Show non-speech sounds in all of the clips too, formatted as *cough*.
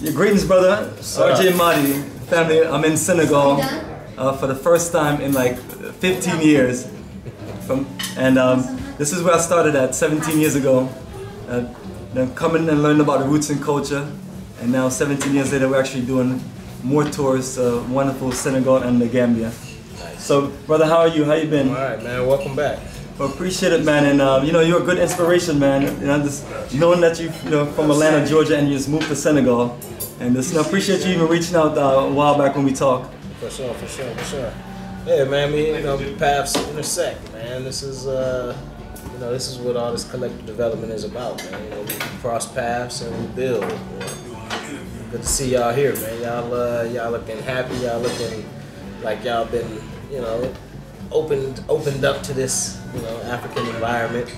Your greetings, brother. RJ Mahdi, family. I'm in Senegal uh, for the first time in like 15 years. From and um, this is where I started at 17 years ago. Uh, then coming and learning about the roots and culture, and now 17 years later, we're actually doing more tours. Uh, wonderful Senegal and the Gambia. So, brother, how are you? How you been? All right, man. Welcome back. Well, appreciate it, man. And um, you know, you're a good inspiration, man. Know, just knowing that you, you know, from Atlanta, Georgia, and you just moved to Senegal, and just you know, appreciate you even reaching out uh, a while back when we talked. For sure, for sure, for sure. Yeah, man. We, you know, paths intersect, man. This is, uh, you know, this is what all this collective development is about, man. You know, we cross paths and we build. Good to see y'all here, man. Y'all, uh, y'all looking happy. Y'all looking like y'all been, you know, opened opened up to this, you know, African environment.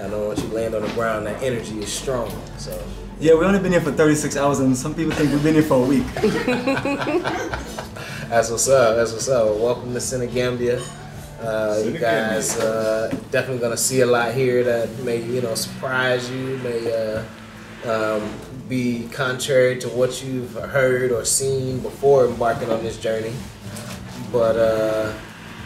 I know once you land on the ground, that energy is strong. So Yeah, we only been here for 36 hours, and some people think we've been here for a week. *laughs* that's what's up. That's what's up. Welcome to Senegambia. Uh, you guys uh, definitely gonna see a lot here that may you know surprise you, may uh, um, be contrary to what you've heard or seen before embarking on this journey. But uh,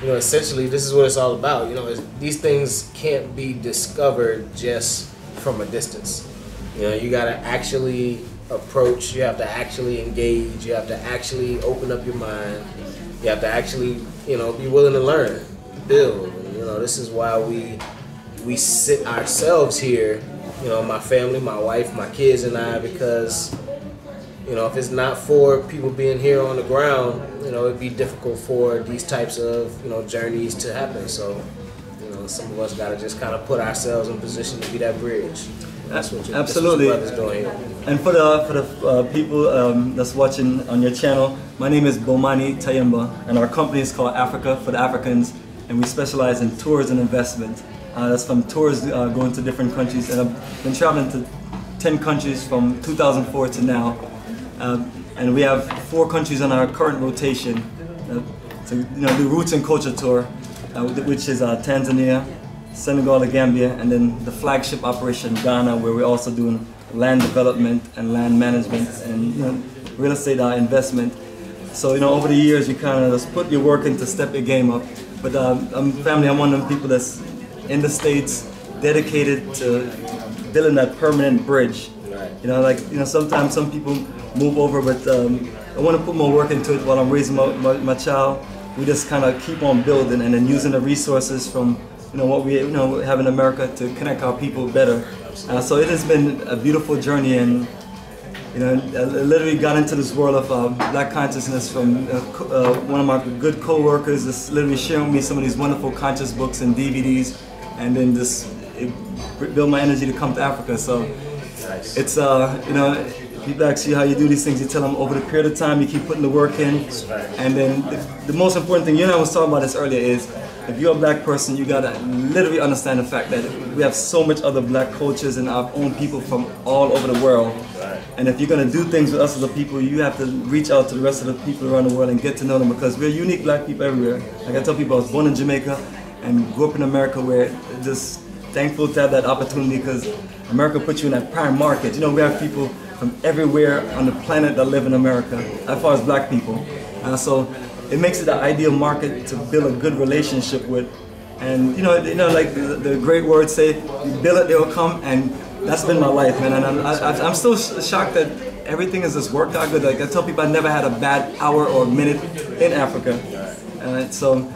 you know, essentially, this is what it's all about. You know, these things can't be discovered just from a distance. You know, you got to actually approach. You have to actually engage. You have to actually open up your mind. You have to actually, you know, be willing to learn, build. You know, this is why we we sit ourselves here. You know, my family, my wife, my kids, and I, because you know, if it's not for people being here on the ground, you know, it'd be difficult for these types of, you know, journeys to happen. So, you know, some of us got to just kind of put ourselves in position to be that bridge. That's what you Absolutely. That's what doing here. And for the for the uh, people um, that's watching on your channel, my name is Bomani Tyehimba, and our company is called Africa for the Africans, and we specialize in tours and investment. Uh, that's from tours uh, going to different countries, and I've been traveling to 10 countries from 2004 to now. Um, and we have four countries on our current rotation. Uh, to, you know, the Roots and Culture Tour, uh, which is uh, Tanzania, Senegal, the Gambia, and then the flagship operation Ghana, where we're also doing land development and land management and you know, real estate uh, investment. So you know, over the years, you kind of just put your work in to step your game up. But um, I'm family. I'm one of them people that's in the states, dedicated to building that permanent bridge. You know, like you know, sometimes some people move over, but um, I want to put more work into it while I'm raising my, my, my child. We just kind of keep on building and then using the resources from you know what we you know have in America to connect our people better. Uh, so it has been a beautiful journey, and you know, I literally got into this world of uh, black consciousness from uh, uh, one of my good co-workers, just literally sharing me some of these wonderful conscious books and DVDs, and then just it built my energy to come to Africa. So it's uh, you know, people ask you how you do these things. You tell them over the period of time you keep putting the work in, and then the, the most important thing you and I was talking about this earlier is if you're a black person, you gotta literally understand the fact that we have so much other black cultures and our own people from all over the world. And if you're gonna do things with us as a people, you have to reach out to the rest of the people around the world and get to know them because we're unique black people everywhere. Like I tell people, I was born in Jamaica and grew up in America where just thankful to have that opportunity because America puts you in that prime market. You know, we have people from everywhere on the planet that live in America, as far as black people. Uh, so it makes it the ideal market to build a good relationship with. And you know, you know, like the, the great words say, build it, they will come. And that's been my life, man. And I'm, I, I'm still shocked that everything has just worked out good. Like I tell people, I never had a bad hour or minute in Africa. Uh, so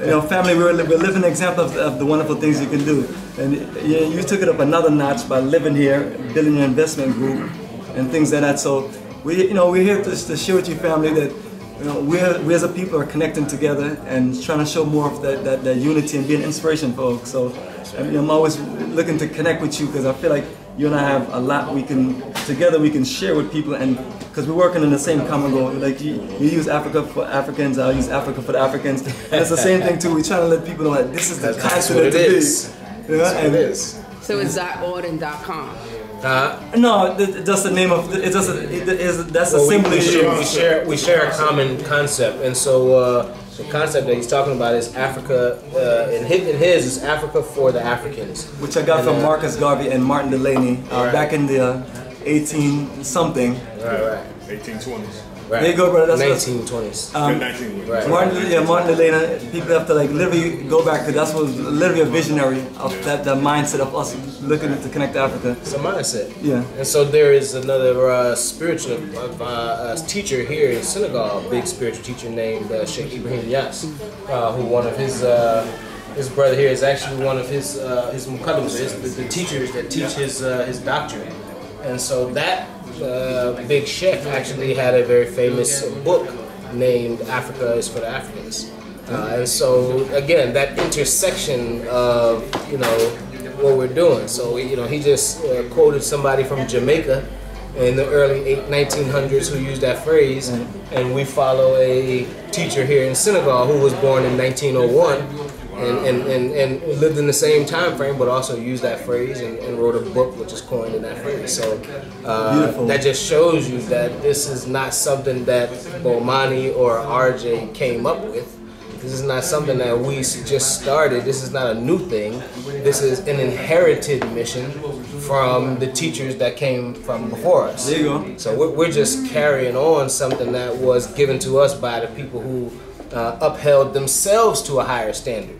you know, family, we're, we're living an example of, of, the wonderful things you can do. And you, you took it up another notch by living here, building an investment group, and things like that. So we, you know, we're here to, to share with you, family, that you know, we we as a people are connecting together and trying to show more of that, that, that unity and be an inspiration for folks. So I mean, I'm always looking to connect with you because I feel like you and I have a lot we can together we can share with people and because we're working in the same common goal. Like you, you use Africa for Africans, I use Africa for the Africans. And it's the same thing too. We're trying to let people know that this is the That's, that's continent what it to be. is. Yeah, That's what and- it is. So it's .org.com. Uh, No, th- that's the name of it's just a, it is that's a we, symbol. we, share, we share we share a common concept, and so uh, the concept that he's talking about is Africa. Uh, in, his, in his is Africa for the Africans. which I got And, from uh, Marcus Garvey and Martin Delany uh, Right. back in the uh, 18 something. Right, right. 1820s. Right. There you go, brother. That's what- 1920s. Um, 19 right. Martin, yeah, Martin Elena, people have to like literally go back to that's what was literally a visionary of that, that mindset of us looking to connect Africa. It's a mindset. Yeah. And so there is another uh, spiritual uh, uh, teacher here in Senegal, a big spiritual teacher named uh, Sheikh Ibrahim Niass, uh, who one of his uh, his brother here is actually one of his uh, his muqaddams, his, the, the teachers that teach his uh, his doctrine. And so that uh, big Chef actually had a very famous book named Africa is for the Africans. Uh, and so again, that intersection of you know what we're doing. So you know, he just uh, quoted somebody from Jamaica in the early eight, 1900s who used that phrase, and we follow a teacher here in Senegal who was born in 1901. And, and, and, and lived in the same time frame, but also used that phrase and, and wrote a book which is coined in that phrase. So uh, that just shows you that this is not something that Bomani or RJ came up with. This is not something that we just started. This is not a new thing. This is an inherited mission from the teachers that came from before us. There you go. So we're, we're just carrying on something that was given to us by the people who uh, upheld themselves to a higher standard.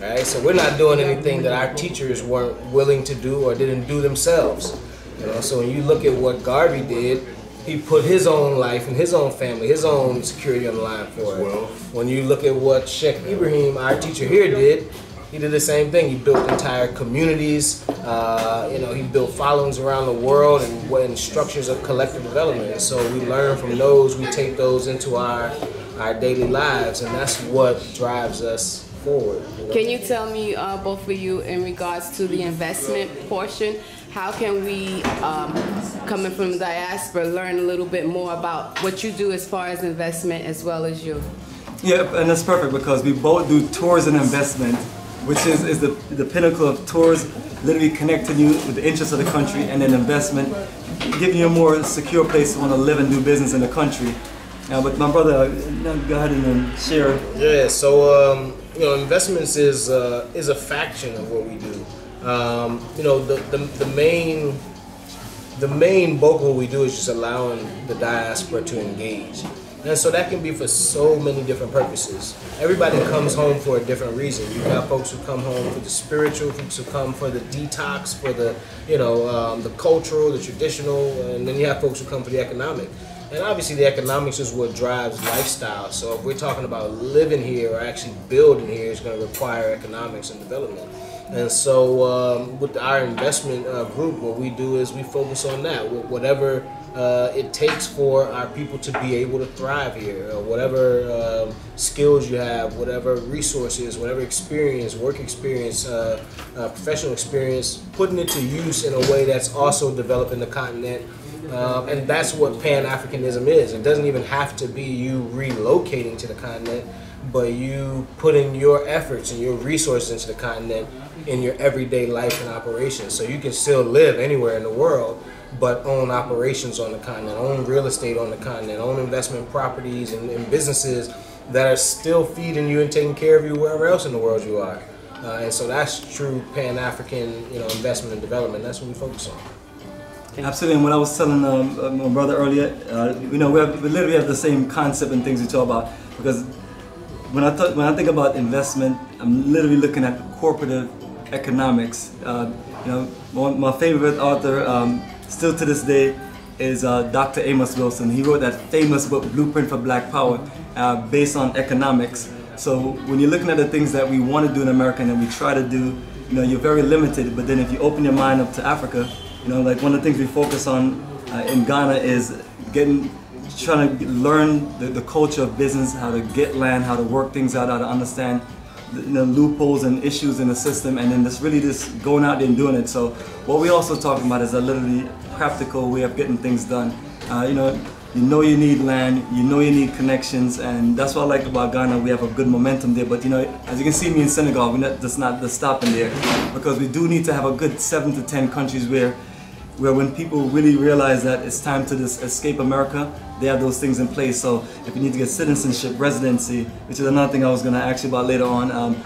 Right? So we're not doing anything that our teachers weren't willing to do or didn't do themselves. You know, so when you look at what Garvey did, he put his own life and his own family, his own security on the line for it. Well. When you look at what Sheikh Ibrahim, our teacher here, did, he did the same thing. He built entire communities. Uh, you know, he built followings around the world and, and structures of collective development. And so we learn from those. We take those into our our daily lives, and that's what drives us forward. you know? Can you tell me, uh, both of you, in regards to the investment portion, how can we, um, coming from the diaspora, learn a little bit more about what you do as far as investment as well as you? Yeah, and that's perfect because we both do tours and investment, which is, is the, the pinnacle of tours, literally connecting you with the interests of the country, and then investment, giving you a more secure place to want to live and do business in the country. Now, but my brother, go ahead and um, share. Yeah, so um, you know, investments is uh, is a faction of what we do. Um, you know, the, the the main the main bulk of what we do is just allowing the diaspora to engage. And so that can be for so many different purposes. Everybody comes home for a different reason. You got folks who come home for the spiritual, folks who come for the detox, for the you know um, the cultural, the traditional, and then you have folks who come for the economic. And obviously, the economics is what drives lifestyle. So if we're talking about living here or actually building here, it's going to require economics and development. And so, um, with our investment uh, group, what we do is we focus on that. Whatever uh, it takes for our people to be able to thrive here, whatever um, skills you have, whatever resources, whatever experience, work experience, uh, uh, professional experience, putting it to use in a way that's also developing the continent. Um, and that's what Pan Africanism is. It doesn't even have to be you relocating to the continent, but you putting your efforts and your resources into the continent in your everyday life and operations. So you can still live anywhere in the world, but own operations on the continent, own real estate on the continent, own investment properties and, and businesses that are still feeding you and taking care of you wherever else in the world you are. Uh, and so that's true Pan African, you know, investment and development. That's what we focus on. Absolutely, and what I was telling um, uh, my brother earlier, uh, you know, we, have, we literally have the same concept and things we talk about because when I thought, when I think about investment, I'm literally looking at corporate economics. Uh, you know, one, my favorite author, um, still to this day, is uh, Dr. Amos Wilson. He wrote that famous book, Blueprint for Black Power, uh, based on economics. So when you're looking at the things that we want to do in America and that we try to do, you know, you're very limited. But then if you open your mind up to Africa, you know, like one of the things we focus on uh, in Ghana is getting, trying to learn the, the culture of business, how to get land, how to work things out, how to understand the, loopholes and issues in the system, and then just really just going out there and doing it. So what we also talking about is a literally practical way of getting things done. Uh, you know, you know you need land, you know you need connections, and that's what I like about Ghana. We have a good momentum there. But you know, as you can see me in Senegal, we're not just not just stopping there because we do need to have a good seven to ten countries where where when people really realize that it's time to just escape America, they have those things in place. So if you need to get citizenship, residency, which is another thing I was going to ask you about later on, um,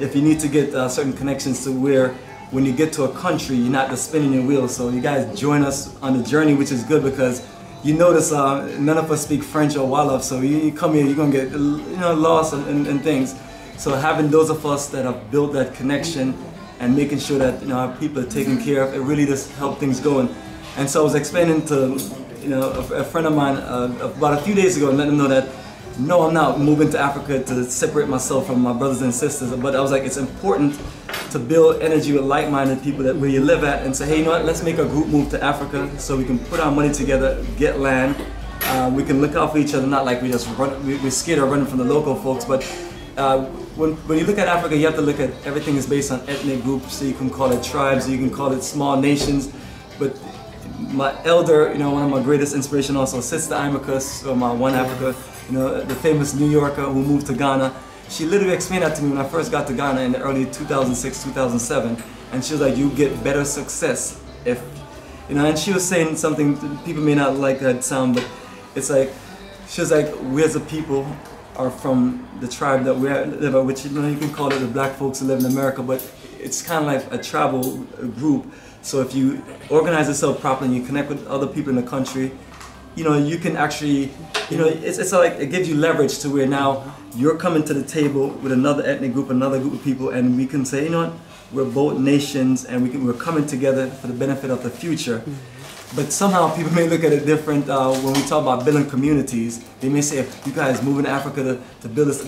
if you need to get uh, certain connections to where when you get to a country, you're not just spinning your wheels. So you guys join us on the journey, which is good because you notice uh, none of us speak French or Wolof, so you, come here, you're gonna get you know lost and, and, things. So having those of us that have built that connection and making sure that you know our people are taken care of, it really just help things going. And so I was explaining to you know a, a friend of mine uh, about a few days ago and let them know that no, I'm not moving to Africa to separate myself from my brothers and sisters. But I was like, it's important to build energy with like-minded people that where you live at and say, hey, you know what, let's make a group move to Africa so we can put our money together, get land. Uh, we can look out for each other, not like we just run, we, we're scared of running from the local folks, but uh, when, when you look at Africa, you have to look at everything is based on ethnic groups, so you can call it tribes, you can call it small nations, but my elder, you know, one of my greatest inspiration also, Sister Imahkus, or my One Africa, you know, the famous New Yorker who moved to Ghana. She literally explained that to me when I first got to Ghana in the early 2006, 2007. And she was like, you get better success if, you know, and she was saying something, people may not like that sound, but it's like, she was like, we as a people are from the tribe that we live at, which, you know, you can call it the black folks who live in America, but it's kind of like a tribal group. So if you organize yourself properly and you connect with other people in the country, you know, you can actually, you know, it's, it's like it gives you leverage to where now you're coming to the table with another ethnic group, another group of people, and we can say, you know what, we're both nations and we can, we're coming together for the benefit of the future. But somehow people *laughs* may look at it different uh, when we talk about building communities. They may say, if you guys moving to Africa to, to build this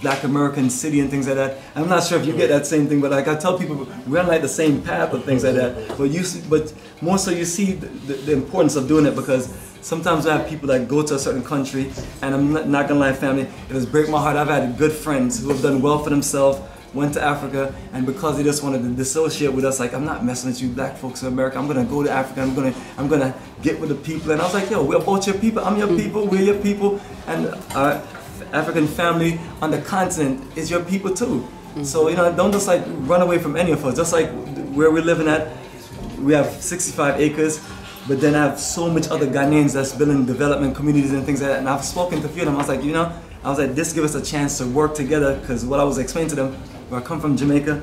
black American city and things like that. I'm not sure if you get that same thing, but like I tell people, we're on like the same path of things like that. But you, see, but more so you see the, the, the importance of doing it because sometimes I have people that go to a certain country, and I'm not, not gonna lie, family, it does break my heart. I've had good friends who have done well for themselves, went to Africa, and because they just wanted to dissociate with us, like I'm not messing with you, black folks in America. I'm gonna go to Africa. I'm gonna, I'm gonna get with the people. And I was like, yo, we're both your people. I'm your people. We're your people, and our African family on the continent is your people too. Mm-hmm. So you know, don't just like run away from any of us. Just like where we're living at, we have 65 acres. But then I have so much other Ghanaians that's building development communities and things like that. And I've spoken to a few of them. I was like, you know, I was like, this give us a chance to work together because what I was explaining to them, where I come from Jamaica,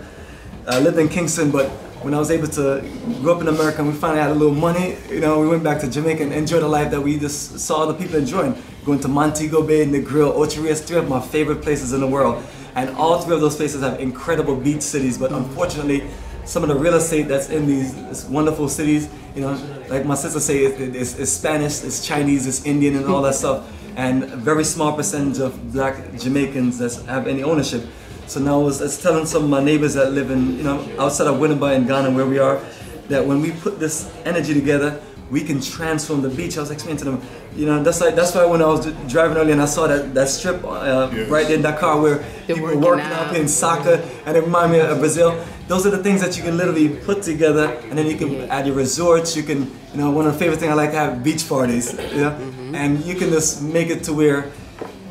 I lived in Kingston, but when I was able to grow up in America and we finally had a little money, you know, we went back to Jamaica and enjoyed the life that we just saw other people enjoying. Going to Montego Bay, Negril, Ocho Rios, three of my favorite places in the world. And all three of those places have incredible beach cities, but unfortunately, some of the real estate that's in these wonderful cities, you know, like my sister say, it's, it's Spanish, it's Chinese, it's Indian, and all that stuff. And a very small percentage of black Jamaicans that have any ownership. So now I was, I was telling some of my neighbors that live in, you know, outside of Winneba in Ghana, where we are, that when we put this energy together, we can transform the beach. I was explaining to them, you know, that's like that's why when I was driving earlier and I saw that that strip uh, yes. right there in Dakar where They're people were working out playing soccer, and it reminded me of Brazil. Those are the things that you can literally put together, and then you can add your resorts. You can, you know, one of the favorite things I like to have beach parties, you know, mm-hmm. and you can just make it to where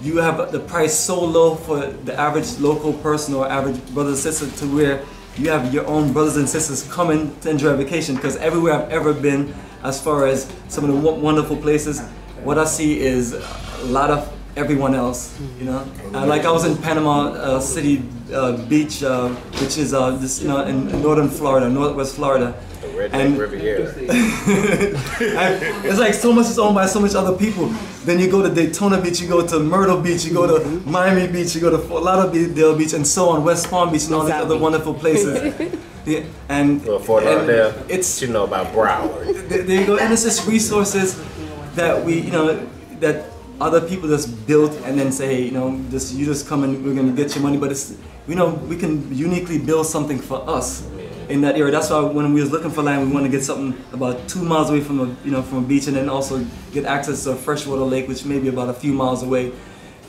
you have the price so low for the average local person or average brother and sister to where you have your own brothers and sisters coming to enjoy a vacation because everywhere I've ever been as far as some of the wonderful places, what I see is a lot of everyone else, you know. Uh, like I was in Panama uh, City uh, Beach, uh, which is uh, this, you know, in northern Florida, northwest Florida. and Riviera. *laughs* it's like so much is owned by so much other people. Then you go to Daytona Beach, you go to Myrtle Beach, you go to mm-hmm. Miami Beach, you go to Fort Lauderdale Beach, and so on, West Palm Beach, and all these other wonderful places. *laughs* Yeah, and well, Fort Lauderdale, it's you know about Broward. There, there you go, and it's just resources that we, you know, that other people just build and then say, you know, just you just come and we're gonna get your money, but it's, you know, we can uniquely build something for us in that area. That's why when we was looking for land, we want to get something about two miles away from a, you know, from a beach, and then also get access to a freshwater lake, which may be about a few miles away,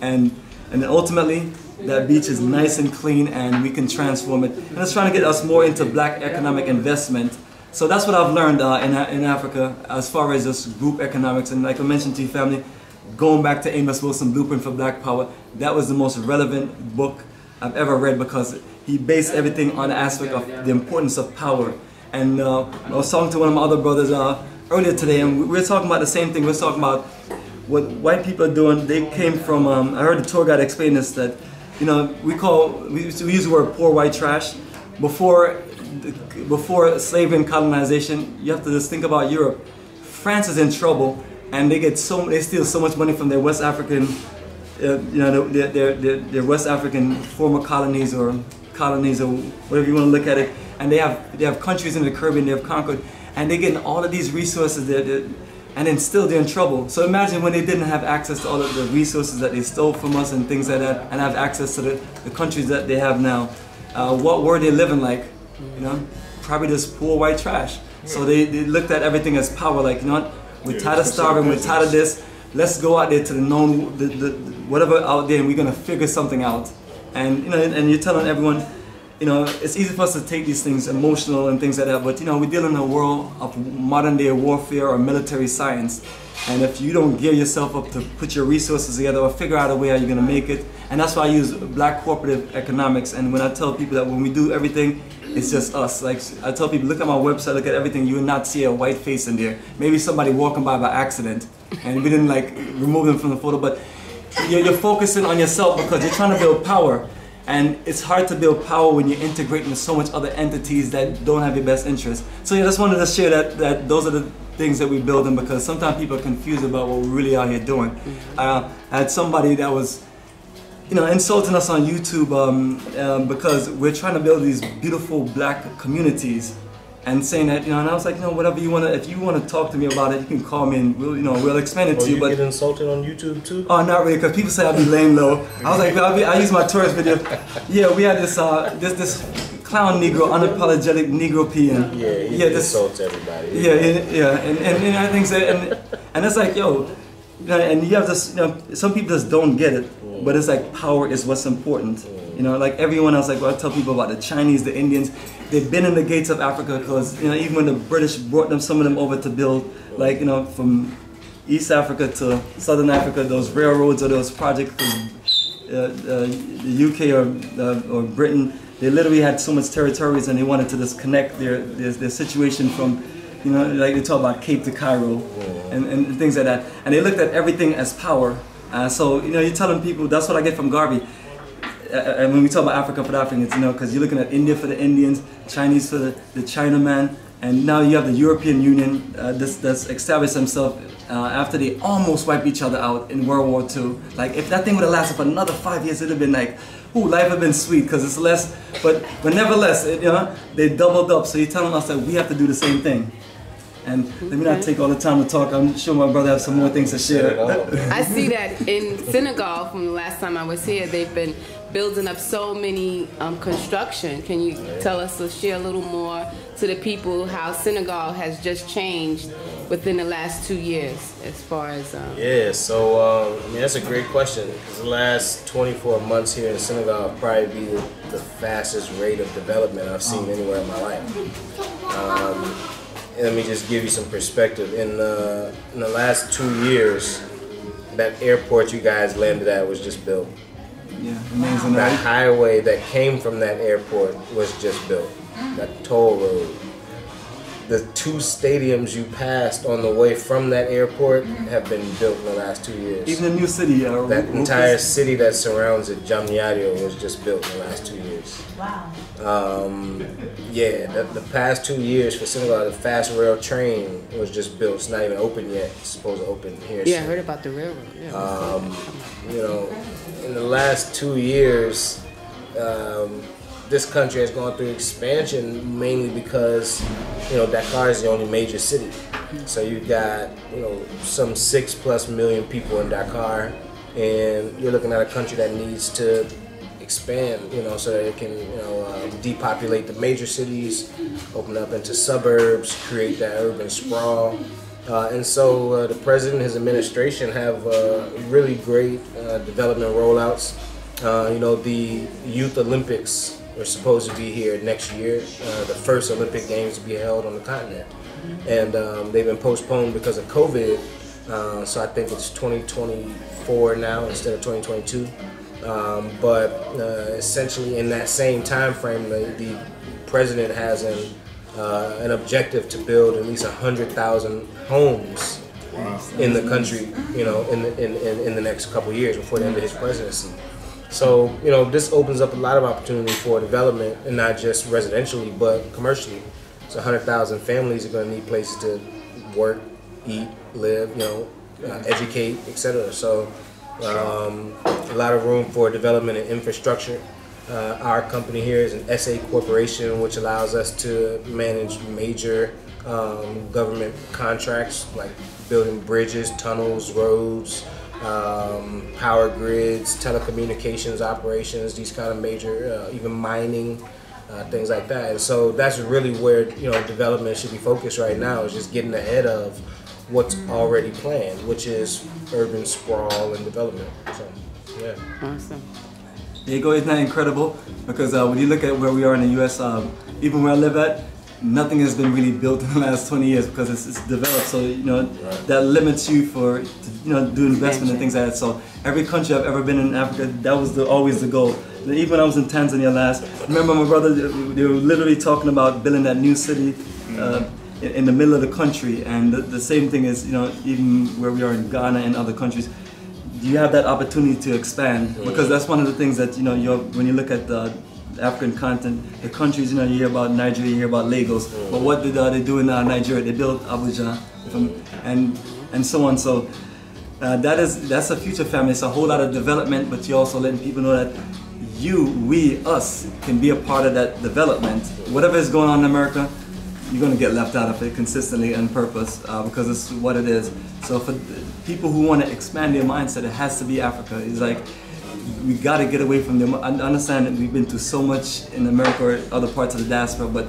and and then ultimately that beach is nice and clean and we can transform it. And it's trying to get us more into black economic investment. So that's what I've learned uh, in, in Africa as far as this group economics. And like I mentioned to you, family, going back to Amos Wilson, Blueprint for Black Power, that was the most relevant book I've ever read because he based everything on the aspect of the importance of power. And uh, I was talking to one of my other brothers uh, earlier today, and we were talking about the same thing. We were talking about what white people are doing. They came from, um, I heard the tour guide explain this, that you know, we call, we, use the word poor white trash. Before before slavery and colonization, you have to just think about Europe. France is in trouble, and they get so they steal so much money from their West African, uh, you know, their, their, their West African former colonies or colonies or whatever you want to look at it. And they have they have countries in the Caribbean they have conquered, and they get all of these resources that, and then still they're in trouble. So imagine when they didn't have access to all of the resources that they stole from us and things like that, and have access to the, the countries that they have now. Uh, what were they living like? You know, probably just poor white trash. So they, they looked at everything as power. Like you know what? We're tired of starving. We're tired of this. Let's go out there to the known, the, the, whatever out there, and we're gonna figure something out. And you know, and, you're telling everyone you know, it's easy for us to take these things emotional and things like that, but you know, we deal in a world of modern day warfare or military science. And if you don't gear yourself up to put your resources together or figure out a way how you're gonna make it, and that's why I use black cooperative economics. And when I tell people that when we do everything, it's just us. Like I tell people, look at my website, look at everything. You will not see a white face in there. Maybe somebody walking by by accident, and we didn't like remove them from the photo. But you're, you're focusing on yourself because you're trying to build power. And it's hard to build power when you're integrating with so much other entities that don't have your best interest. So yeah, I just wanted to share that, that those are the things that we build in because sometimes people are confused about what we're really out here doing. Uh, I had somebody that was, you know, insulting us on YouTube um, um, because we're trying to build these beautiful black communities and saying that you know, and I was like, you know, whatever you wanna, if you wanna talk to me about it, you can call me and we'll, you know, we'll explain it oh, to you. you but get insulted on YouTube too? Oh, not really, because people say I'll be lame low. I was like, I, be, I use my tourist video. Yeah, we had this, uh, this, this clown Negro, unapologetic Negro PM. Yeah, he yeah, this, insults everybody. Yeah, yeah, yeah, and and, and I think so, and and it's like, yo, you know, and you have this, you know, some people just don't get it, mm. but it's like power is what's important. Mm. You know, like everyone else, like I tell people about the Chinese, the Indians, they've been in the gates of Africa because, you know, even when the British brought them, some of them over to build, like, you know, from East Africa to Southern Africa, those railroads or those projects from uh, uh, the UK or, uh, or Britain, they literally had so much territories and they wanted to just connect their, their, their situation from, you know, like they talk about Cape to Cairo and, and things like that. And they looked at everything as power. Uh, so, you know, you're telling people, that's what I get from Garvey and when we talk about Africa for the Africans, you know, because you're looking at India for the Indians, Chinese for the, the Chinaman, and now you have the European Union uh, that's, that's established themselves uh, after they almost wiped each other out in World War II. Like, if that thing would have lasted for another five years, it would have been like, ooh, life would have been sweet because it's less, but, but nevertheless, it, you know, they doubled up. So you're telling us that we have to do the same thing. And let me not take all the time to talk. I'm sure my brother has some more things to share. I see that in Senegal from the last time I was here, they've been building up so many um, construction. Can you tell us or share a little more to the people how Senegal has just changed within the last two years as far as? Um, yeah, so um, I mean that's a great question the last 24 months here in Senegal probably be the, fastest rate of development I've seen anywhere in my life. Um, let me just give you some perspective. In the, in the last two years, that airport you guys landed at was just built. Yeah, amazing. That highway that came from that airport was just built. That toll road the two stadiums you passed on the way from that airport have been built in the last two years. Even the new city, uh, that entire city that surrounds it, Diamniadio, was just built in the last two years. Wow. Um, yeah, the, the, past two years for Senegal, the fast rail train was just built. It's not even open yet. It's supposed to open here. Yeah, soon. I heard about the railroad. Yeah. Um, you know, in the last two years. Um, this country has gone through expansion mainly because you know Dakar is the only major city. So you've got you know some six plus million people in Dakar, and you're looking at a country that needs to expand, you know, so that it can you know um, depopulate the major cities, open up into suburbs, create that urban sprawl. Uh, and so uh, the president and his administration have uh, really great uh, development rollouts. Uh, you know, the Youth Olympics are supposed to be here next year, uh, the first Olympic Games to be held on the continent. And um, they've been postponed because of COVID. Uh, so I think it's 2024 now instead of 2022. Um, but uh, essentially, in that same time frame, the, the president has an, uh, an objective to build at least 100,000 homes in the country, you know, in the, in, in, in the next couple years before the end of his presidency. So, you know, this opens up a lot of opportunity for development and not just residentially, but commercially. So 100,000 families are going to need places to work, eat, live, you know, uh, educate, etc. So um, a lot of room for development and infrastructure. Uh, our company here is an SA corporation, which allows us to manage major um, government contracts like building bridges, tunnels, roads, um, power grids, telecommunications operations, these kind of major, uh, even mining, uh, things like that. And so that's really where you know development should be focused right now is just getting ahead of what's already planned, which is urban sprawl and development. So, yeah. Awesome. Diego, isn't that incredible? Because uh, when you look at where we are in the U.S., um, even where I live at, nothing has been really built in the last 20 years because it's, it's developed. So you know Right. that limits you for to, you know do investment and things like that. So every country I've ever been in Africa, that was the, always the goal. And Even when I was in Tanzania last, remember my brother, they were literally talking about building that new city. Uh, in in the middle of the country, and the, the same thing is, you know, even where we are in Ghana and other countries, you have that opportunity to expand because that's one of the things that you know you're, when you look at the African continent, the countries you know you hear about Nigeria, you hear about Lagos, but what did uh, they do in uh, Nigeria? They built Abuja, from, and and so on. So uh, that is that's a future family. It's a whole lot of development, but you're also letting people know that you, we, us can be a part of that development. Whatever is going on in America, you're going to get left out of it consistently and purpose uh, because it's what it is. So for people who want to expand their mindset, it has to be Africa. It's like we got to get away from them. I understand that we've been through so much in America or other parts of the diaspora, but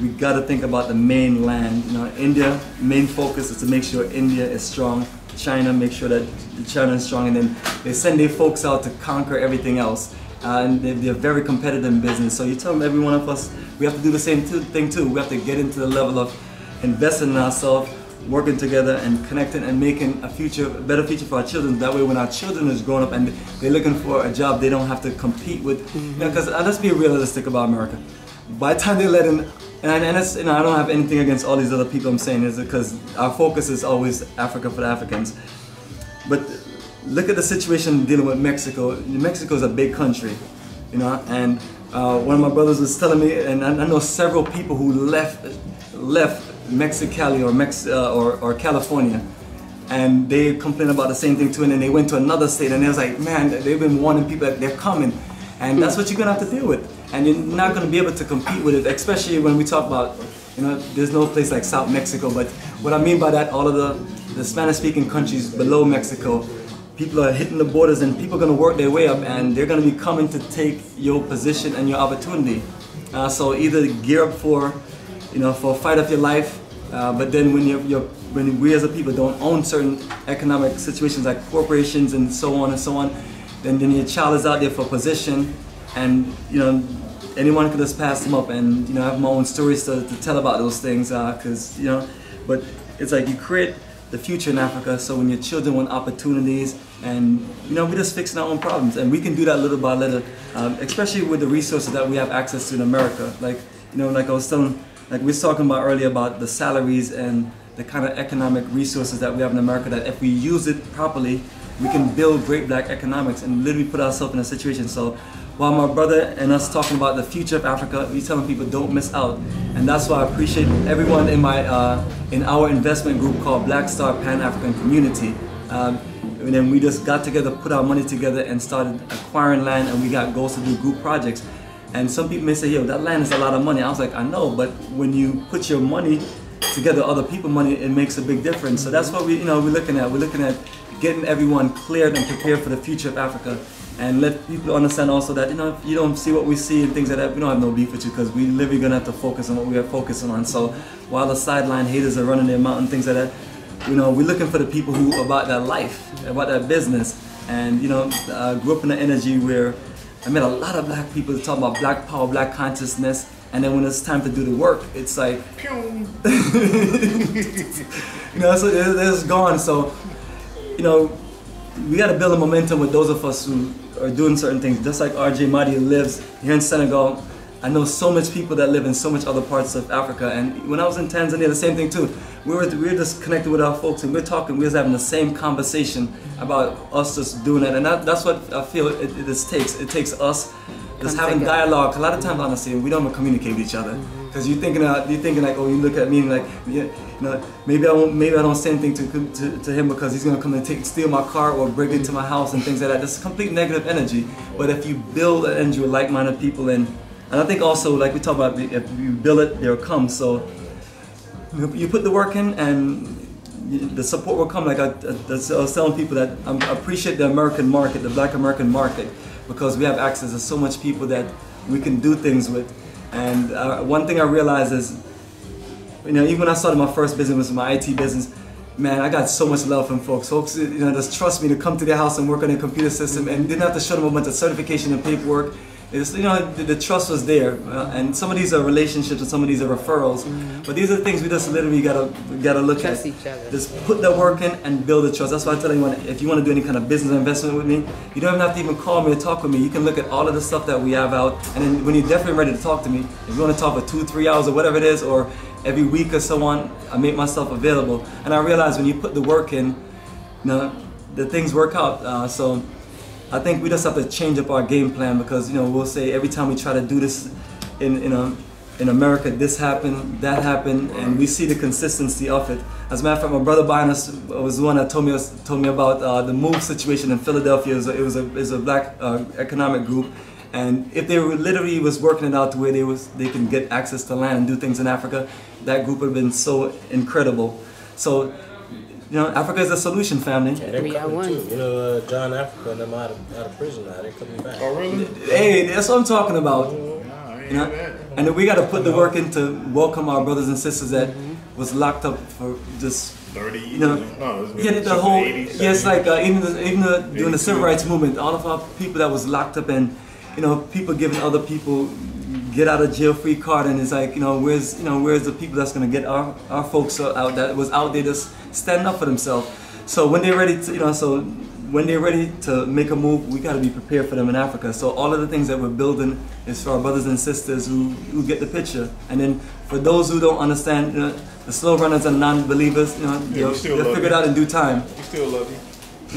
we got to think about the mainland. You know, India main focus is to make sure India is strong. China make sure that China is strong, and then they send their folks out to conquer everything else. Uh, and they, they're very competitive in business. So you tell them, every one of us, we have to do the same thing too. We have to get into the level of investing in ourselves, working together, and connecting and making a future, a better future for our children. That way, when our children is growing up and they're looking for a job, they don't have to compete with. You know, because let's be realistic about America. By the time they let in, and, and it's, you know, I don't have anything against all these other people I'm saying, is because our focus is always Africa for the Africans. But look at the situation dealing with Mexico. Mexico is a big country, you know, and uh, one of my brothers was telling me, and I I know several people who left left Mexicali or Mex uh, or, or California, and they complained about the same thing too. And then they went to another state, and they was like, man, they've been warning people that they're coming, and that's what you're gonna have to deal with. And you're not gonna be able to compete with it, especially when we talk about, you know, there's no place like South Mexico. But what I mean by that, all of the the Spanish-speaking countries below Mexico, people are hitting the borders, and people are gonna work their way up, and they're gonna be coming to take your position and your opportunity. Uh, so either gear up for, you know, for a fight of your life. Uh, but then when you're, you're when we as a people don't own certain economic situations like corporations and so on and so on, then then your child is out there for position, and you know anyone could just pass them up. And you know I have my own stories to, to tell about those things because you know, but it's like you create the future in Africa. So when your children want opportunities, and you know, we're just fixing our own problems, and we can do that little by little, um, especially with the resources that we have access to in America. Like you know, like I was telling, like we was talking about earlier about the salaries and the kind of economic resources that we have in America. That if we use it properly, we can build great black economics and literally put ourselves in a situation. So while my brother and us talking about the future of Africa, we telling people don't miss out, and that's why I appreciate everyone in my uh, in our investment group called Black Star Pan African Community. Um, and then we just got together, put our money together, and started acquiring land, and we got goals to do group projects. And some people may say, "Yo, that land is a lot of money." I was like, "I know, but when you put your money together, other people money, it makes a big difference." So that's what we, you know, we're looking at. We're looking at getting everyone cleared and prepared for the future of Africa and let people understand also that you know if you don't see what we see and things like that, we don't have no beef with you because we're literally gonna have to focus on what we are focusing on. So while the sideline haters are running their mouth and things like that, you know we're looking for the people who about that life, about that business, and you know uh, grew up in an energy where I met a lot of black people talking about black power, black consciousness, and then when it's time to do the work, it's like *laughs* you know, so it- it's gone. So, you know, we got to build a momentum with those of us who are doing certain things. Just like RJ Mahdi lives here in Senegal, I know so much people that live in so much other parts of Africa. And when I was in Tanzania, the same thing too. we were we were just connected with our folks and we're talking. We was having the same conversation about us just doing it, and that, that's what I feel it, it just takes. It takes us just Come having together. dialogue. A lot of times, honestly, we don't communicate with each other because you're thinking uh, you're thinking like, oh, you look at me and like, yeah, you know, maybe I won't, maybe I don't say anything to, to, to him because he's gonna come and take steal my car or break into my house and things like that. Just complete negative energy. But if you build an energy with like-minded people and and I think also like we talk about, if you build it, they'll come. So you put the work in and the support will come. Like I, I I was telling people that I'm- appreciate the American market, the Black American market, because we have access to so much people that we can do things with. And uh, one thing I realized is, you know, even when I started my first business, my IT business. Man, I got so much love from folks. Folks, you know, just trust me to come to their house and work on their computer system, and didn't have to show them a bunch of certification and paperwork. It's, you know, the, the trust was there, uh, and some of these are relationships, and some of these are referrals. But these are things we just literally gotta gotta look Trust at. each other. Just put the work in and build the trust. That's why I tell anyone if you want to do any kind of business investment with me, you don't even have to even call me or talk with me. You can look at all of the stuff that we have out, and then when you're definitely ready to talk to me, if you want to talk for two, three hours or whatever it is, or every week or so on, I make myself available. And I realize when you put the work in, you know, the things work out. Uh, so I think we just have to change up our game plan because you know we'll say every time we try to do this in in a in America, this happened, that happened, and we see the consistency of it. As a matter of fact, my brother Binus was the one that told me told me about uh, the move situation in Philadelphia. It was a, it was a, it was a black uh, economic group, and if they were literally was working it out to where they was they can get access to land and do things in Africa, that group would have been so incredible. So, you know, Africa is a solution, family. Yeah, they're coming one. too. You know, uh, John Africa and them out of, out of prison now. They're coming back. Oh, really? Hey, that's what I'm talking about. Nah, I ain't You know, that. and then we got to put the work in to welcome our brothers and sisters that was locked up for just 30 years. you know, no, it's been yeah, the since whole 80s, yes, 70s. like uh, even the, even the, during the civil rights movement, all of our people that was locked up and you know people giving other people get out of jail free card and it's like you know where's you know where's the people that's gonna get our our folks out that was out there just standing up for themselves. So when they're ready to you know so when they're ready to make a move, we got to be prepared for them in Africa. So all of the things that we're building is for our brothers and sisters who, who get the picture. And then for those who don't understand, you know, the slow runners and non-believers, you know, we they'll, they'll figure it out in due time. We still love you.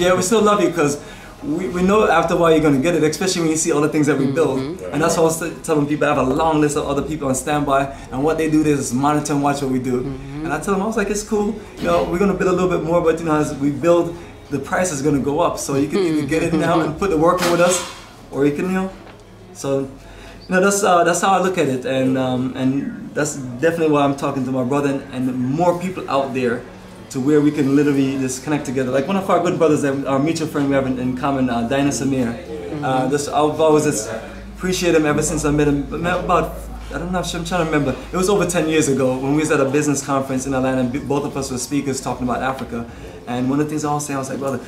Yeah, we still love you because we, we know after a while you're going to get it, especially when you see all the things that we build. And that's why I was telling people I have a long list of other people on standby, and what they do is monitor and watch what we do. And I tell them, I was like, it's cool, you know, we're going to build a little bit more, but you know, as we build, the price is going to go up. So you can either get it now and put the work in with us, or you can, you know. So, you know, that's uh, that's how I look at it, and um, and that's definitely why I'm talking to my brother and, and more people out there to where we can literally just connect together. Like one of our good brothers, that our mutual friend we have in, in common, uh, Dinah Samir. Uh, I've always just appreciate him ever since I met him. About I don't know. I'm trying to remember. It was over 10 years ago when we was at a business conference in Atlanta. Both of us were speakers talking about Africa. And one of the things I always say, I was like, brother,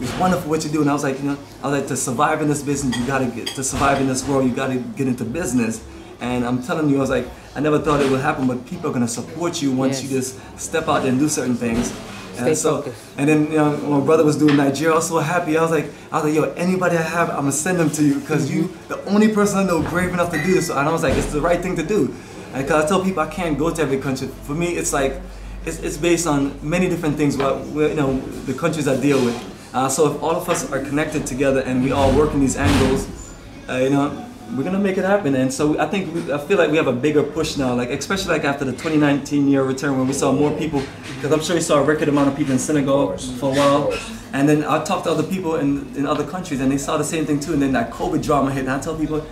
it's wonderful what you do. And I was like, you know, I was like, to survive in this business, you gotta get to survive in this world, you gotta get into business. And I'm telling you, I was like, I never thought it would happen, but people are gonna support you once Yes. you just step out there and do certain things. Stay And so, focused. and then you know, my brother was doing Nigeria, I was so happy. I was like, I was like, yo, anybody I have, I'm gonna send them to you because you, the only person I know brave enough to do this. And I was like, it's the right thing to do. And because I tell people I can't go to every country. For me, it's like, it's, it's based on many different things. What you know, the countries I deal with. Uh, so if all of us are connected together and we all work in these angles, uh, you know, we're gonna make it happen. And so I think we, I feel like we have a bigger push now, like especially like after the 2019 year return when we saw more people, because I'm sure you saw a record amount of people in Senegal for a while. And then I talked to other people in, in other countries and they saw the same thing too. And then that COVID drama hit, and I tell people,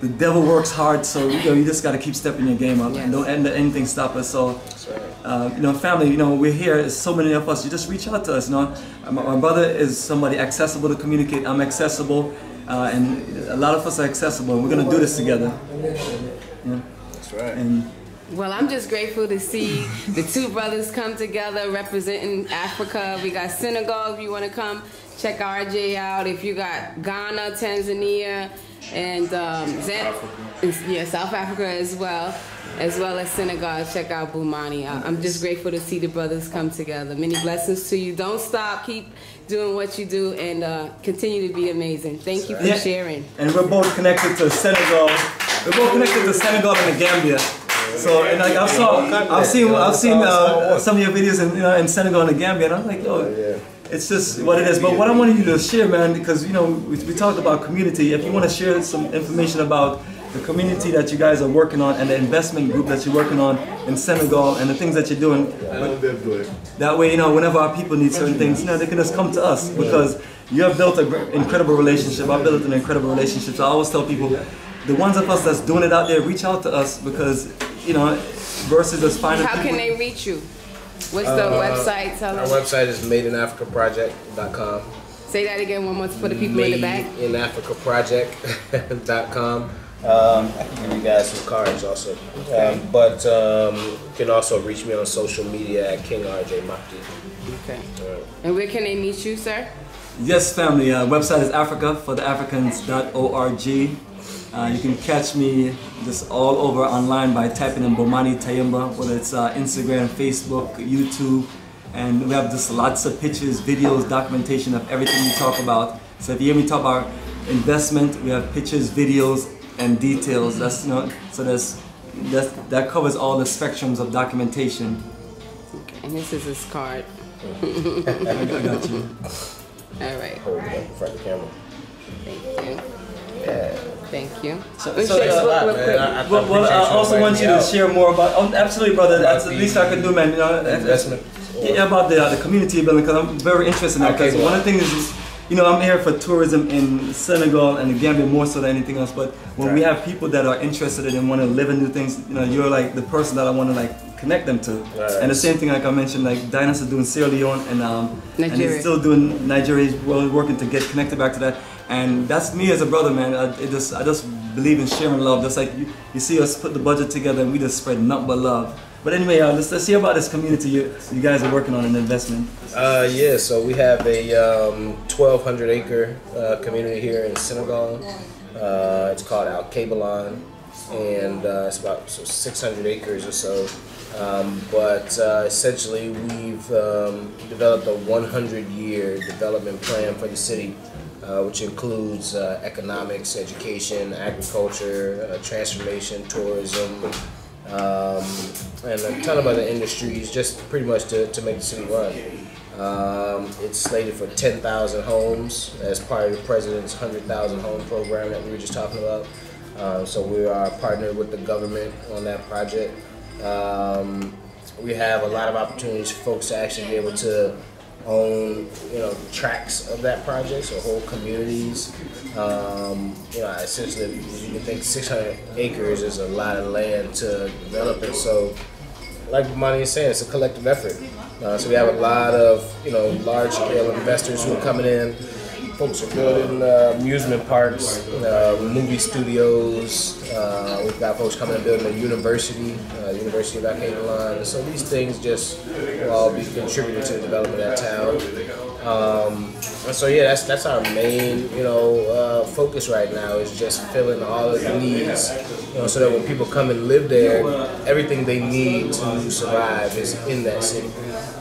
the devil works hard, so you know you just gotta keep stepping your game up Yes. and don't let anything stop us. So. Uh, you know, family, you know, we're here. There's so many of us. You just reach out to us. You know, my, my brother is somebody accessible to communicate. I'm accessible, uh, and a lot of us are accessible. And we're gonna do this together. Yeah. That's right. And Well, I'm just grateful to see the two brothers come together representing Africa. We got Senegal if you want to come check RJ out. If you got Ghana, Tanzania, and um, Zam- yeah, South Africa as well, as well as Senegal. Check out Bomani. I'm just grateful to see the brothers come together. Many blessings to you. Don't stop. Keep doing what you do and uh, continue to be amazing. Thank you for Yeah. sharing. and we're both connected to Senegal. We're both connected to Senegal and the Gambia. So and like I've saw, I've seen, I've seen uh, some of your videos in you know in Senegal and the Gambia, and I'm like, yo, it's just what it is. But what I wanted you to share, man, because you know we, we talked about community. If you want to share some information about the community that you guys are working on and the investment group that you're working on in Senegal and the things that you're doing, that way, you know, whenever our people need certain things, you know, they can just come to us because you have built an incredible relationship. I've built an incredible relationship. So I always tell people, the ones of us that's doing it out there, reach out to us because, you know, versus us finding How people. can they reach you? What's the uh, website? Tell Our them. website is madeinafricaproject.com. Say that again one more time for the people in the back. Madeinafricaproject.com. *laughs* Um, I can give you guys some cards also. Um, but um, you can also reach me on social media at King RJ Mahdi. Okay. Alright. And where can they meet you, sir? Yes, family. Uh, website is Africa for the Africans.org. Uh, you can catch me just all over online by typing in Bomani Tyehimba, whether it's uh, Instagram, Facebook, YouTube, and we have just lots of pictures, videos, documentation of everything we talk about. So if you hear me talk about investment, we have pictures, videos, and details. That's you know, so there's that's, that covers all the spectrums of documentation. Okay, And this is his card. I got you. All right. Hold it up in front of the camera. Thank you. Yeah. Thank you. So- And so, share uh, lot, man. I- I Well, well, appreciate I also want me you to out. share more about. Oh, absolutely, brother. That's the least I can do, man. You know, Investment. Yeah, about the, uh, the community building because I'm very interested in that. Okay, well. one of the things is, you know, I'm here for tourism in Senegal and the Gambia more so than anything else. But when we have people that are interested in and want to live in new things, you know, you're like the person that I want to like connect them to. Right. And the same thing, like I mentioned, like Dinas is doing Sierra Leone and um, and he's still doing Nigeria. Well working to get connected back to that. And that's me as a brother, man. I, it just I just believe in sharing love. Just like you, you see us put the budget together and we just spread nothing but love. But anyway, uh, let's, let's hear about this community you, you guys are working on an investment. Uh, yeah, so we have a um, 1,200 acre uh, community here in Senegal. Uh, it's called Al Kabalan, and uh, it's about so 600 acres or so. Um, but uh, essentially, we've um, developed a 100 year development plan for the city, uh, which includes economics, education, agriculture, transformation, tourism, um, and a ton of other industries just pretty much to, to make the city run. Um, it's slated for 10,000 homes as part of the president's 100,000 home program that we were just talking about. Um, so we are partnered with the government on that project. Um, we have a lot of opportunities for folks to actually be able to own, you know, tracks of that project, so whole communities. Um, you know, essentially, you can think 600 acres is a lot of land to develop, and so, like Money is saying, it's a collective effort. Uh, so we have a lot of, you know, large-scale investors who are coming in. Folks are building uh, amusement parks, uh, movie studios. Uh, we've got folks coming and building a university, uh, University of Akenalan. So these things just will all be contributing to the development of that town. Um, so yeah, that's that's our main, you know, uh, focus right now is just filling all of the needs, you know, so that when people come and live there, everything they need to survive is in that city.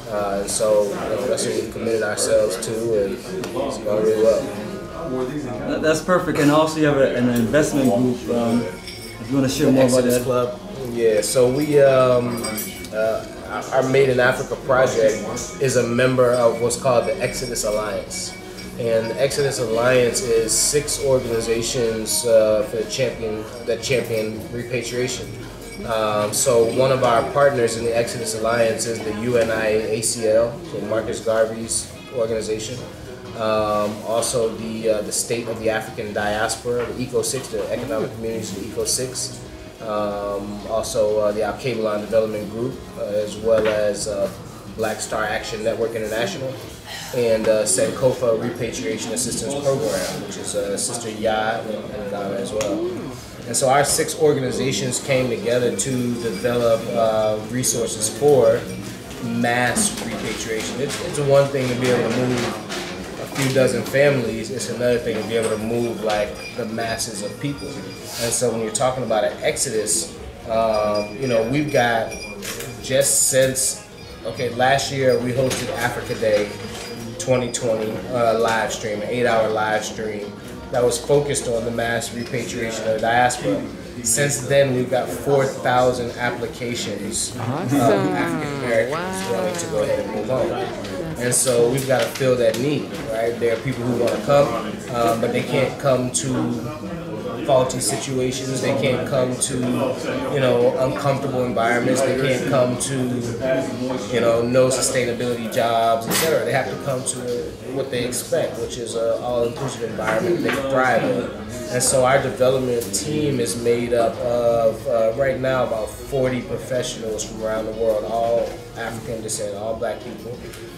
Uh, and so you know, that's what we've committed ourselves to, and it's going really well. That's perfect. And also you have a, an investment group. Um, if you want to share more about Exodus that. Club. Yeah, so we um, uh, our Made in Africa project is a member of what's called the Exodus Alliance, and the Exodus Alliance is six organizations uh, for the champion that champion repatriation. Um, so one of our partners in the Exodus Alliance is the UNIA-ACL, so Marcus Garvey's organization. Um, also, the uh, the state of the African diaspora, the Eco Six, the economic communities of the Eco Six. Um, also, uh, the Kabalan Development Group, uh, as well as uh, Black Star Action Network International, and uh, Sankofa Repatriation Assistance Program, which is uh, Sister Ya in in as well. And so our six organizations came together to develop uh, resources for mass repatriation. It's, it's one thing to be able to move few dozen families. It's another thing to be able to move like the masses of people. And so when you're talking about an exodus, um, you know, we've got just since, okay, last year we hosted Africa Day 2020 uh, live stream, an eight hour live stream that was focused on the mass repatriation of the diaspora. Since then, we've got 4,000 applications awesome. of African Americans wow. wanting to go ahead and move on. And so we've got to fill that need, right? There are people who want to come, um, but they can't come to faulty situations. They can't come to, you know, uncomfortable environments. They can't come to, you know, no sustainability jobs, etc. They have to come to what they expect, which is an all-inclusive environment they thrive in. And so our development team is made up of uh, right now about 40 professionals from around the world, all African descent, all black people,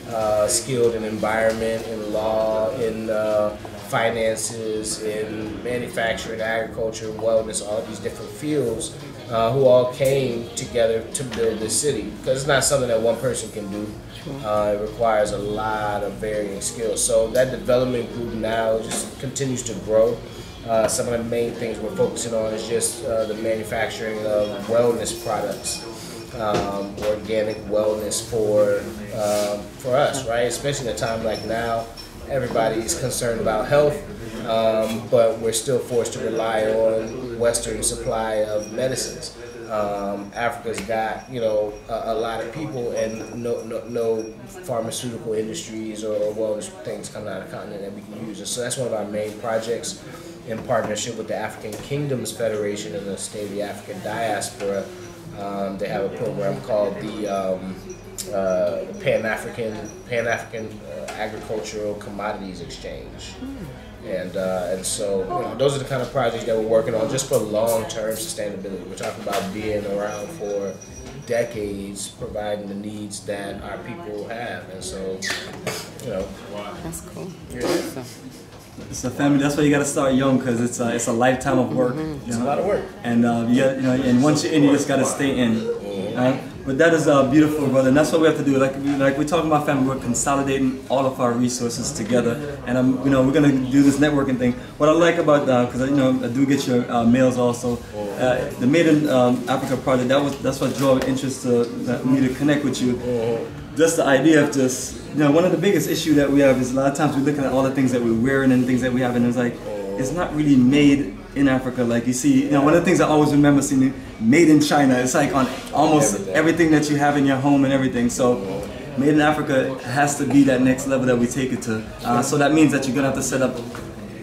uh, skilled in environment, in law, in uh, finances, in manufacturing, agriculture, wellness, all these different fields, uh, who all came together to build this city. Because it's not something that one person can do. Uh, it requires a lot of varying skills. So that development group now just continues to grow. Uh, some of the main things we're focusing on is just uh, the manufacturing of wellness products. Um, organic wellness for uh, for us, right? Especially in a time like now, everybody's concerned about health, um, but we're still forced to rely on Western supply of medicines. Um, Africa's got you know a, a, lot of people and no, no, no pharmaceutical industries or, or wellness things coming out of the continent that we can use. So that's one of our main projects in partnership with the African Kingdoms Federation and the State of the African Diaspora. Um, they have a program called the um, uh, Pan African Pan African uh, Agricultural Commodities Exchange. And, uh, and so you know, those are the kind of projects that we're working on just for long-term sustainability. We're talking about being around for decades, providing the needs that our people have. And so, you know. That's cool. Awesome. It's a family. That's why you got to start young because it's a, it's a lifetime of work. Mm-hmm. It's know? a lot of work. And uh, you, got, you know, and once you're in, you just got to stay in. Mm-hmm. But that is uh, beautiful, brother, and that's what we have to do. Like, like we're talking about family, we're consolidating all of our resources together, and I'm, you know, we're gonna do this networking thing. What I like about that, because you know, I do get your uh, mails also. Uh, the Made in um, Africa project, that was that's what drove interest to uh, me to connect with you. Just the idea of just, you know, one of the biggest issue that we have is a lot of times we're looking at all the things that we're wearing and things that we have, and it's like, it's not really made in Africa. Like you see, you know, one of the things I always remember seeing made in China. It's like on almost everything. everything that you have in your home and everything. So made in Africa has to be that next level that we take it to. Uh, so that means that you're gonna have to set up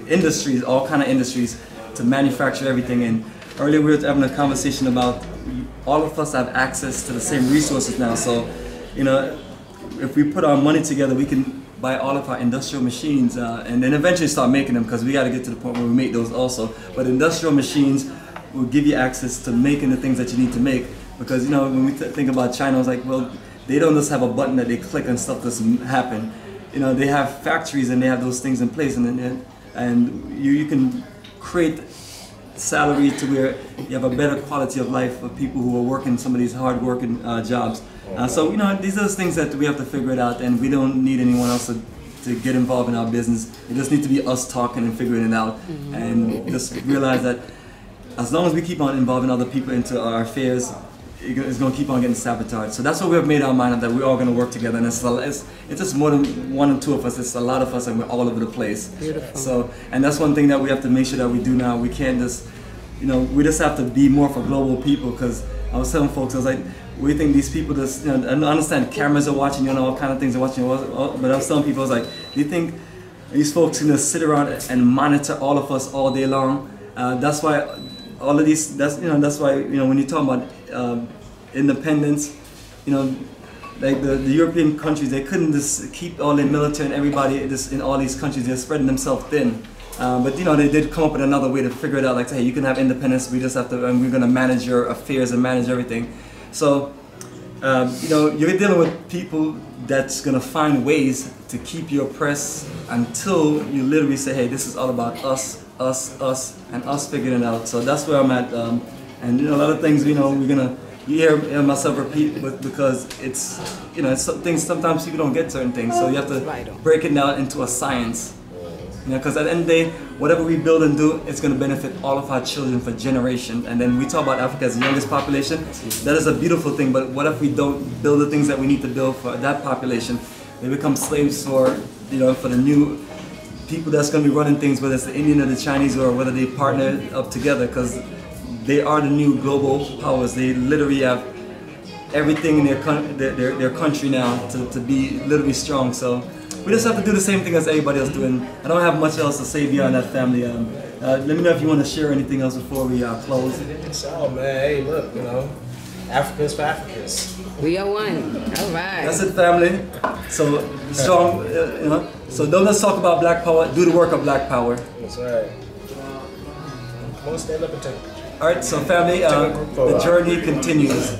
industries, all kind of industries, to manufacture everything. And earlier we were having a conversation about all of us have access to the same resources now. So, you know, if we put our money together, we can buy all of our industrial machines uh, and then eventually start making them because we got to get to the point where we make those also. But industrial machines will give you access to making the things that you need to make because you know when we think about China, it's like well they don't just have a button that they click and stuff doesn't happen. You know they have factories and they have those things in place and then and you, you can create salary to where you have a better quality of life for people who are working some of these hard working uh, jobs. Uh, so you know, these are the things that we have to figure it out, and we don't need anyone else to, to get involved in our business. It just needs to be us talking and figuring it out, mm-hmm. and just realize that as long as we keep on involving other people into our affairs, it's going to keep on getting sabotaged. So that's what we've made our mind up that we're all going to work together, and it's, it's it's just more than one or two of us. It's a lot of us, and we're all over the place. Beautiful. So, and that's one thing that we have to make sure that we do now. We can't just, you know, we just have to be more for global people because I was telling folks, I was like, we think these people just, you know, understand cameras are watching you know, all kind of things are watching but I was telling people, I was like, do you think these folks can just sit around and monitor all of us all day long? Uh, that's why all of these, that's, you know, that's why, you know, when you talk about um, independence, you know, like the, the European countries, they couldn't just keep all their military and everybody just in all these countries, they're spreading themselves thin. Um, but you know, they did come up with another way to figure it out. Like, hey, you can have independence. We just have to, and we're gonna manage your affairs and manage everything. So, um, you know, you're dealing with people that's gonna find ways to keep you oppressed until you literally say, hey, this is all about us, us, us, and us figuring it out. So that's where I'm at. Um, and you know, a lot of things, you know, we're gonna you hear myself repeat but because it's you know it's things sometimes people don't get certain things so you have to break it down into a science you know, because at the end of the day, whatever we build and do, it's going to benefit all of our children for generations. And then we talk about Africa as the youngest population. That is a beautiful thing. But what if we don't build the things that we need to build for that population? They become slaves for, you know, for the new people that's going to be running things, whether it's the Indian or the Chinese or whether they partner up together. Because they are the new global powers. They literally have everything in their, their, their, their country now to, to be literally strong. So we just have to do the same thing as everybody else doing. I don't have much else to say beyond that family. Um, uh, let me know if you want to share anything else before we uh, close. So man, hey, look, you know, Africans for Africans. We are one. All right. That's it, family. So strong, uh, you know. So don't let's talk about Black Power. Do the work of Black Power. That's right. Come on, stand up and take. All right. So family, uh, the journey continues.